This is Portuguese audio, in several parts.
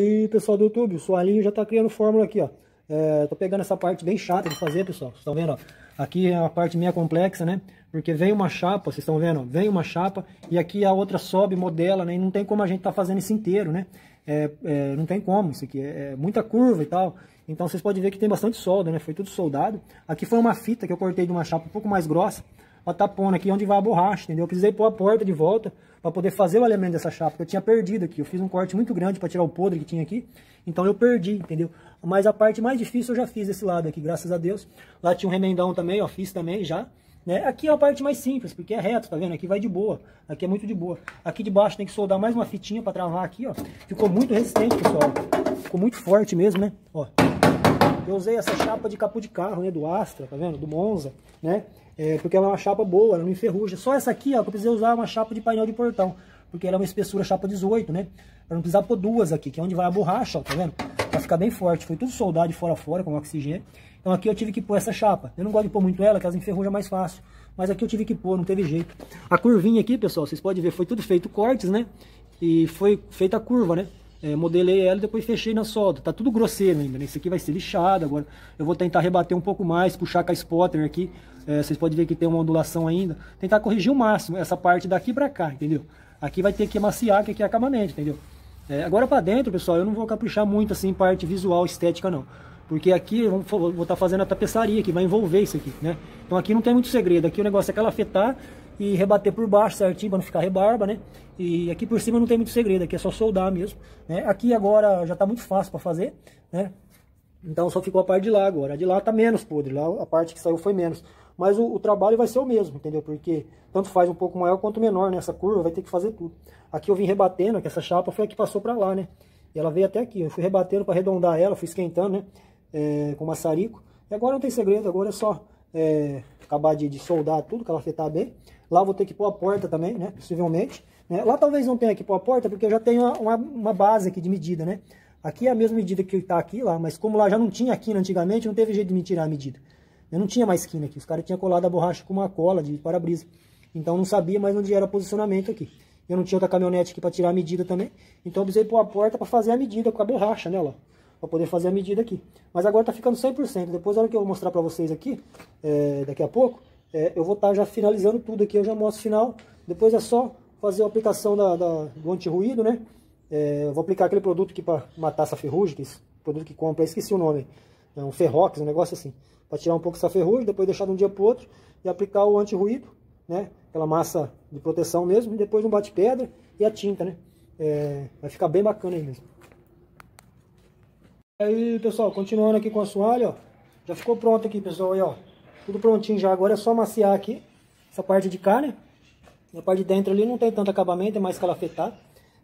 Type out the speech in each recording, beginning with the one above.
E pessoal do YouTube, o Soalinho já está criando fórmula aqui, ó. É, tô pegando essa parte bem chata de fazer, pessoal. Vocês estão vendo, ó. Aqui é a parte meia complexa, né? Porque vem uma chapa, vocês estão vendo, vem uma chapa e aqui a outra sobe, modela, né? E não tem como a gente tá fazendo isso inteiro, né? É, é, não tem como, isso aqui é, é, muita curva e tal. Então vocês podem ver que tem bastante solda, né? Foi tudo soldado. Aqui foi uma fita que eu cortei de uma chapa um pouco mais grossa a tapona aqui onde vai a borracha, entendeu? Eu precisei pôr a porta de volta para poder fazer o alinhamento dessa chapa, que eu tinha perdido aqui. Eu fiz um corte muito grande para tirar o podre que tinha aqui, então eu perdi, entendeu? Mas a parte mais difícil eu já fiz esse lado aqui, graças a Deus. Lá tinha um remendão também, ó, fiz também já. Né? Aqui é a parte mais simples, porque é reto, tá vendo? Aqui vai de boa, aqui é muito de boa. Aqui de baixo tem que soldar mais uma fitinha para travar aqui, ó. Ficou muito resistente, pessoal. Ficou muito forte mesmo, né? Ó. Eu usei essa chapa de capô de carro, né? Do Astra, tá vendo? Do Monza, né? É, porque ela é uma chapa boa, ela não enferruja. Só essa aqui, ó, que eu precisei usar uma chapa de painel de portão. Porque ela é uma espessura chapa 18, né? Pra não precisar pôr duas aqui, que é onde vai a borracha, ó, tá vendo? Pra ficar bem forte. Foi tudo soldado de fora a fora com oxigênio. Então aqui eu tive que pôr essa chapa. Eu não gosto de pôr muito ela, que ela enferruja mais fácil. Mas aqui eu tive que pôr, não teve jeito. A curvinha aqui, pessoal, vocês podem ver, foi tudo feito cortes, né? E foi feita a curva, né? É, modelei ela e depois fechei na solda. Tá tudo grosseiro ainda, né? Isso aqui vai ser lixado agora. Eu vou tentar rebater um pouco mais, puxar com a spotter aqui. É, vocês podem ver que tem uma ondulação ainda. Tentar corrigir o máximo essa parte daqui pra cá, entendeu? Aqui vai ter que amaciar, que aqui é acabamento, entendeu? É, agora pra dentro, pessoal, eu não vou caprichar muito assim, parte visual, estética, não. Porque aqui eu vou estar tá fazendo a tapeçaria, que vai envolver isso aqui, né? Então aqui não tem muito segredo. Aqui o negócio é calafetar e rebater por baixo certinho para não ficar rebarba, né? E aqui por cima não tem muito segredo, aqui é só soldar mesmo, né? Aqui agora já está muito fácil para fazer, né? Então só ficou a parte de lá agora. A de lá tá menos podre, lá a parte que saiu foi menos. Mas o, o, trabalho vai ser o mesmo, entendeu? Porque tanto faz um pouco maior quanto menor nessa curva, vai ter que fazer tudo. Aqui eu vim rebatendo, que essa chapa foi a que passou para lá, né? E ela veio até aqui. Eu fui rebatendo para arredondar ela, fui esquentando, né? É, com maçarico. E agora não tem segredo, agora é só é, acabar de, de, soldar tudo, que ela afetar bem. Lá vou ter que pôr a porta também, né? Possivelmente. Né? Lá talvez não tenha que pôr a porta, porque eu já tenho uma, uma base aqui de medida, né? Aqui é a mesma medida que está aqui lá, mas como lá já não tinha quina antigamente, não teve jeito de me tirar a medida. Eu não tinha mais quina aqui, os caras tinham colado a borracha com uma cola de para-brisa. Então não sabia mais onde era o posicionamento aqui. Eu não tinha outra caminhonete aqui para tirar a medida também. Então eu precisei pôr a porta para fazer a medida com a borracha, né, lá. Para poder fazer a medida aqui. Mas agora tá ficando 100%. Depois, na hora que eu vou mostrar para vocês aqui, é, daqui a pouco, é, eu vou estar tá já finalizando tudo aqui, eu já mostro o final. Depois é só fazer a aplicação da, da do né? É, vou aplicar aquele produto aqui para matar essa ferrugem, que esse produto que compra, esqueci o nome. É um ferrox, um negócio assim. Para tirar um pouco essa ferrugem, depois deixar de um dia para outro e aplicar o anti-ruído, né? Aquela massa de proteção mesmo, e depois um bate-pedra e a tinta, né? É, vai ficar bem bacana aí mesmo. Aí, pessoal, continuando aqui com a assoalho, ó. Já ficou pronto aqui, pessoal, aí, ó. Tudo prontinho já. Agora é só maciar aqui essa parte de cá, né? E a parte de dentro ali não tem tanto acabamento, é mais calafetado.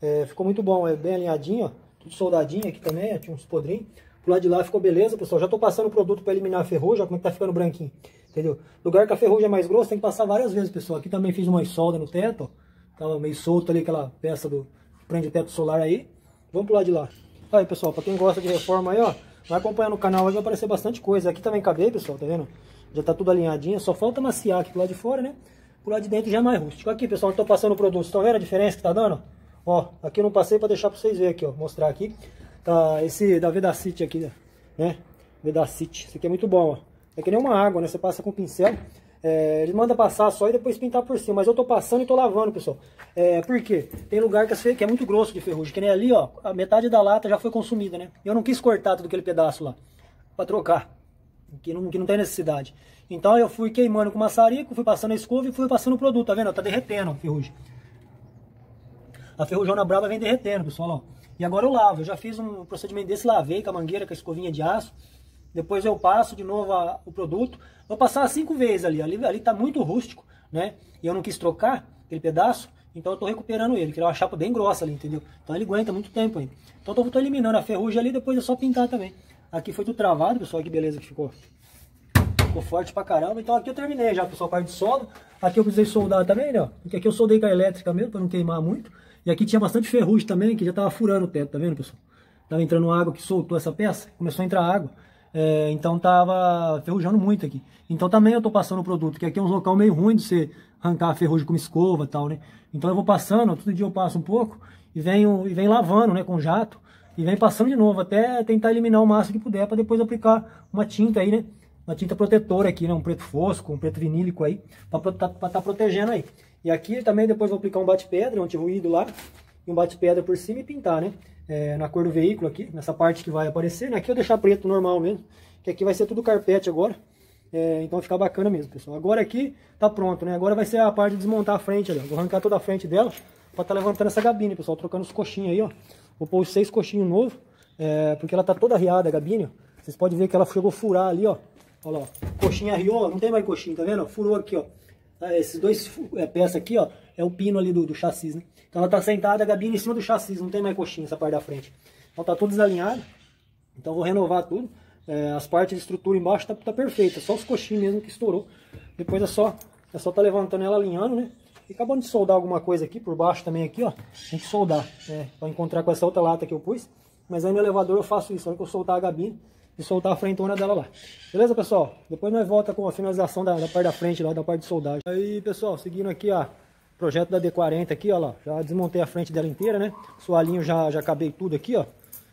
É, ficou muito bom, é bem alinhadinho, ó. Tudo soldadinho aqui também, tinha uns podrinhos. Pro lado de lá ficou beleza, pessoal. Já tô passando o produto para eliminar a ferrugem, ó, como é tá ficando branquinho. Entendeu? Lugar que a ferrugem é mais grossa, tem que passar várias vezes, pessoal. Aqui também fiz uma solda no teto, ó. Tava meio solto ali aquela peça do prende teto solar aí. Vamos pro lado de lá. Aí, pessoal, para quem gosta de reforma aí, ó, vai acompanhando o canal, vai aparecer bastante coisa. Aqui também acabei, pessoal, tá vendo? Já tá tudo alinhadinho, só falta maciar aqui pro lado de fora, né? Pro lado de dentro já é mais rústico. Aqui, pessoal, eu tô passando o produto, estão vendo a diferença que tá dando? Ó, aqui eu não passei para deixar para vocês verem aqui, ó, mostrar aqui. Tá, esse da Vedacity aqui, né? Vedacity, esse aqui é muito bom, ó. É que nem uma água, né? Você passa com o pincel. É, ele manda passar só e depois pintar por cima. Mas eu tô passando e tô lavando, pessoal. É, por quê? Tem lugar que, é muito grosso de ferrugem. Que nem ali, ó. A metade da lata já foi consumida, né? Eu não quis cortar todo aquele pedaço lá. Pra trocar. Que não, que não tem necessidade. Então eu fui queimando com maçarico, fui passando a escova e fui passando o produto. Tá vendo? Tá derretendo a ferrugem. A ferrujona brava vem derretendo, pessoal, ó. E agora eu lavo. Eu já fiz um procedimento desse, lavei com a mangueira, com a escovinha de aço. Depois eu passo de novo a, o produto. Vou passar cinco vezes ali. Ali, ali tá muito rústico, né? E eu não quis trocar aquele pedaço, então eu tô recuperando ele, que é uma chapa bem grossa ali, entendeu? Então ele aguenta muito tempo ainda. Então eu tô, tô eliminando a ferrugem ali, depois é só pintar também. Aqui foi tudo travado, pessoal, que beleza que ficou. Ficou forte pra caramba. Então aqui eu terminei já, pessoal, parte de solda. Aqui eu precisei soldar também, né? Porque aqui eu soldei com a elétrica mesmo, pra não queimar muito. E aqui tinha bastante ferrugem também, que já tava furando o teto, tá vendo, pessoal? Tava entrando água que soltou essa peça, começou a entrar água. É, então tava ferrujando muito aqui. Então também eu tô passando o produto, que aqui é um local meio ruim de você arrancar a ferrugem com uma escova e tal, né? Então eu vou passando, todo dia eu passo um pouco e venho, e venho lavando, né, com jato. E vem passando de novo, até tentar eliminar o máximo que puder, para depois aplicar uma tinta aí, né? Uma tinta protetora aqui, né? Um preto fosco, um preto vinílico aí, para estar tá, tá protegendo aí. E aqui também depois vou aplicar um bate-pedra, um anti-ruído lá, e um bate-pedra por cima e pintar, né? É, na cor do veículo aqui, nessa parte que vai aparecer. Né? Aqui eu deixar preto normal mesmo, que aqui vai ser tudo carpete agora. É, então vai ficar bacana mesmo, pessoal. Agora aqui tá pronto, né? Agora vai ser a parte de desmontar a frente ali. Vou arrancar toda a frente dela para estar tá levantando essa gabine, pessoal. Trocando os coxinhos aí, ó. Vou pôr os seis coxinhos novos, é, porque ela tá toda arriada, a gabine. Vocês podem ver que ela chegou a furar ali, ó. Olha lá, ó. Coxinha arriou, não tem mais coxinha, tá vendo? Furou aqui, ó. Tá, esses dois é, peças aqui, ó, é o pino ali do, do chassi, né? Então ela tá sentada, a gabine em cima do chassi, não tem mais coxinha essa parte da frente. Então tá tudo desalinhado. Então vou renovar tudo. É, as partes de estrutura embaixo tá, tá perfeita, só os coxinhos mesmo que estourou. Depois é só é só tá levantando ela alinhando, né? Acabando de soldar alguma coisa aqui por baixo também aqui, ó. Tem que soldar, né? Pra encontrar com essa outra lata que eu pus. Mas aí no elevador eu faço isso, na hora que eu soltar a gabine e soltar a frentona dela lá. Beleza, pessoal? Depois nós volta com a finalização da, da parte da frente lá, da parte de soldagem. Aí, pessoal, seguindo aqui, ó. Projeto da D40 aqui, ó lá. Já desmontei a frente dela inteira, né? Soalhinho já, já acabei tudo aqui, ó.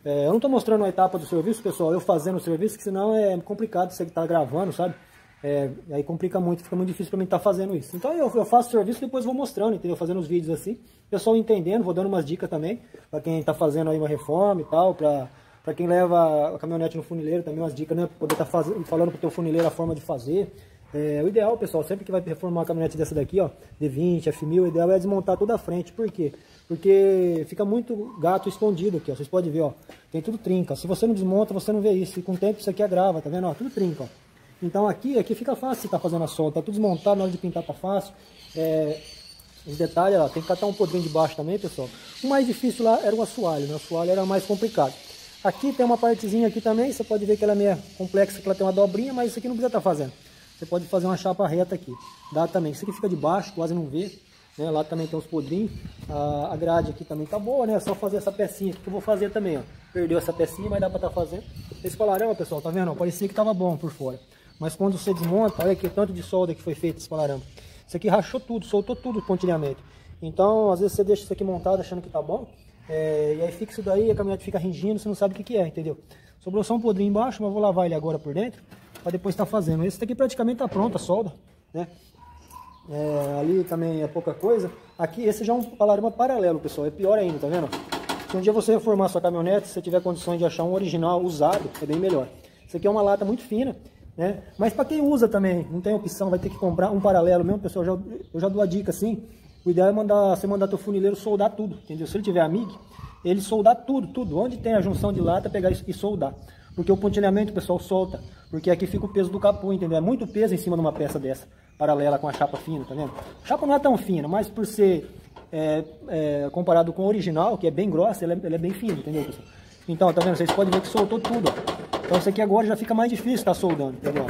É, eu não tô mostrando a etapa do serviço, pessoal, eu fazendo o serviço, que senão é complicado você que tá gravando, sabe? É, aí complica muito, fica muito difícil para mim estar tá fazendo isso. Então eu, eu faço o serviço e depois vou mostrando, entendeu? Fazendo os vídeos assim. Pessoal entendendo, vou dando umas dicas também, para quem está fazendo aí uma reforma e tal, para quem leva a caminhonete no funileiro também umas dicas, né? Poder estar tá falando pro teu funileiro a forma de fazer. É, o ideal, pessoal, sempre que vai reformar uma caminhonete dessa daqui, ó, D20, F1000, o ideal é desmontar toda a frente. Por quê? Porque fica muito gato escondido aqui, ó. Vocês podem ver, ó. Tem tudo trinca. Se você não desmonta, você não vê isso. E com o tempo isso aqui agrava, tá vendo? Ó, tudo trinca, ó. Então aqui, aqui fica fácil tá fazendo a solda. Tá tudo desmontado, na hora de pintar tá fácil. É, os detalhes, ó, tem que catar um podrinho de baixo também, pessoal. O mais difícil lá era o assoalho, né? O assoalho era mais complicado. Aqui tem uma partezinha aqui também, você pode ver que ela é meio complexa, que ela tem uma dobrinha, mas isso aqui não precisa estar tá fazendo. Você pode fazer uma chapa reta aqui. Dá também. Isso aqui fica de baixo, quase não vê. Né? Lá também tem os podrinhos. A, grade aqui também tá boa, né? É só fazer essa pecinha que eu vou fazer também, ó. Perdeu essa pecinha, mas dá pra estar tá fazendo. Esse palarama, pessoal, tá vendo? Parecia que tava bom por fora. Mas quando você desmonta, olha aqui tanto de solda que foi feito esse palarama. Isso aqui rachou tudo, soltou tudo o pontilhamento. Então, às vezes você deixa isso aqui montado achando que tá bom. É, e aí fica isso daí, a caminhonete fica ringindo, você não sabe o que, que é, entendeu? Sobrou só um podrinho embaixo, mas vou lavar ele agora por dentro para depois estar tá fazendo. Esse daqui praticamente está pronto a solda, né? É, ali também é pouca coisa. Aqui, esse já é um palarama paralelo, pessoal. É pior ainda, tá vendo? Se um dia você reformar sua caminhonete, se você tiver condições de achar um original usado, é bem melhor. Isso aqui é uma lata muito fina, né? Mas para quem usa também, não tem opção, vai ter que comprar um paralelo mesmo, pessoal. Eu já, eu já dou a dica assim. O ideal é mandar, você mandar teu funileiro soldar tudo, entendeu? Se ele tiver amigo, ele soldar tudo, tudo. Onde tem a junção de lata, pegar e soldar. Porque o pontilhamento, pessoal, solta. Porque aqui fica o peso do capô, entendeu? É muito peso em cima de uma peça dessa, paralela com a chapa fina, tá vendo? A chapa não é tão fina, mas por ser é, é, comparado com o original, que é bem grossa, ela é, ela é bem fina, entendeu, pessoal? Então, tá vendo? Vocês podem ver que soltou tudo, ó. Então isso aqui agora já fica mais difícil estar tá soldando, entendeu?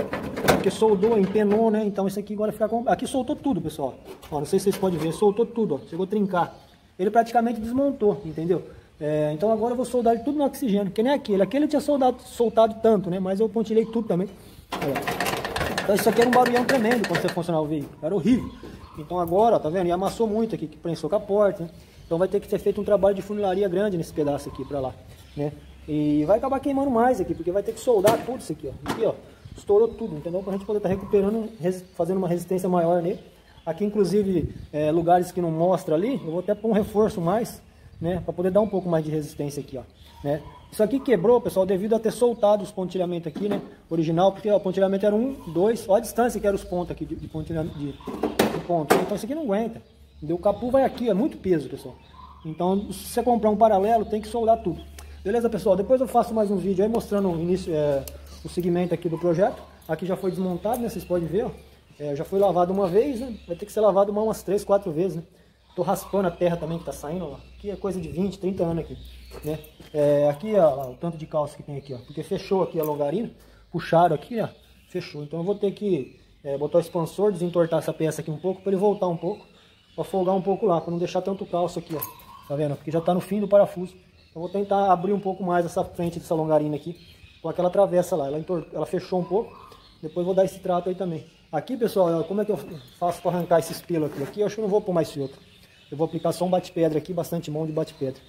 Porque soldou, empenou, né? Então isso aqui agora fica... Com... Aqui soltou tudo, pessoal. Ó, não sei se vocês podem ver, soltou tudo, ó. Chegou a trincar. Ele praticamente desmontou, entendeu? É, então agora eu vou soldar ele tudo no oxigênio, que nem aquele. Aquele eu tinha soldado, soltado tanto, né? Mas eu pontilhei tudo também. Então isso aqui era um barulhão tremendo quando você funcionar o veículo. Era horrível. Então agora, ó, tá vendo? E amassou muito aqui, que prensou com a porta, né? Então vai ter que ser feito um trabalho de funilaria grande nesse pedaço aqui pra lá, né? E vai acabar queimando mais aqui, porque vai ter que soldar tudo isso aqui, ó. Aqui, ó. Estourou tudo, entendeu? Pra gente poder estar tá recuperando, fazendo uma resistência maior nele. Aqui, inclusive, é, lugares que não mostra ali, eu vou até pôr um reforço mais, né? Para poder dar um pouco mais de resistência aqui, ó, né? Isso aqui quebrou, pessoal, devido a ter soltado os pontilhamentos aqui, né? Original, porque ó, o pontilhamento era um, dois, olha a distância que era os pontos aqui de, de pontilhamento, de, de ponto. Então isso aqui não aguenta. Entendeu? O capu vai aqui, é muito peso, pessoal. Então, se você comprar um paralelo, tem que soldar tudo. Beleza, pessoal? Depois eu faço mais um vídeo aí mostrando o início, é, o segmento aqui do projeto. Aqui já foi desmontado, né? Vocês podem ver, ó. É, já foi lavado uma vez, né? Vai ter que ser lavado umas três, quatro vezes, né? Tô raspando a terra também que tá saindo, ó. Aqui é coisa de 20, 30 anos aqui, né? É, aqui, ó, o tanto de calça que tem aqui, ó. Porque fechou aqui a longarina, puxaram aqui, ó, fechou. Então eu vou ter que é, botar o expansor, desentortar essa peça aqui um pouco, para ele voltar um pouco, para folgar um pouco lá, para não deixar tanto calço aqui, ó. Tá vendo? Porque já tá no fim do parafuso. Eu vou tentar abrir um pouco mais essa frente dessa longarina aqui, com aquela travessa lá. Ela, entor... ela fechou um pouco, depois vou dar esse trato aí também. Aqui, pessoal, como é que eu faço para arrancar esse espelho aqui? Aqui eu acho que não vou pôr mais filtro. Eu vou aplicar só um bate-pedra aqui, bastante mão de bate-pedra.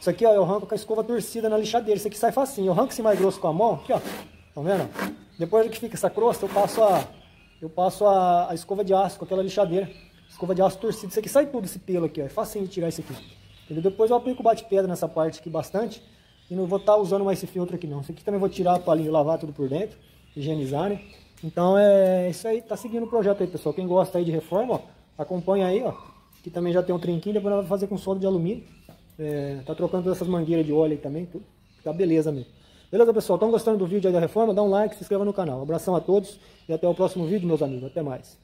Isso aqui, ó, eu arranco com a escova torcida na lixadeira. Isso aqui sai facinho. Eu arranco esse mais grosso com a mão, aqui, ó. Estão vendo? Depois que fica essa crosta, eu passo a, eu passo a, a escova de aço com aquela lixadeira. Escova de aço torcida. Isso aqui sai tudo, esse pelo aqui, ó. É facinho de tirar isso aqui. Entendeu? Depois eu aplico bate-pedra nessa parte aqui bastante. E não vou estar tá usando mais esse filtro aqui não. Isso aqui também vou tirar para lavar tudo por dentro. Higienizar, né? Então é isso aí. Tá seguindo o projeto aí, pessoal. Quem gosta aí de reforma, ó, acompanha aí, ó. Aqui também já tem um trinquinho. Depois nós vamos fazer com solda de alumínio. É, tá trocando todas essas mangueiras de óleo aí também, tudo. Tá beleza mesmo. Beleza, pessoal? Estão gostando do vídeo aí da reforma? Dá um like, se inscreva no canal. Abração a todos e até o próximo vídeo, meus amigos. Até mais.